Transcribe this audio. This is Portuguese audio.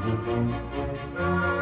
Música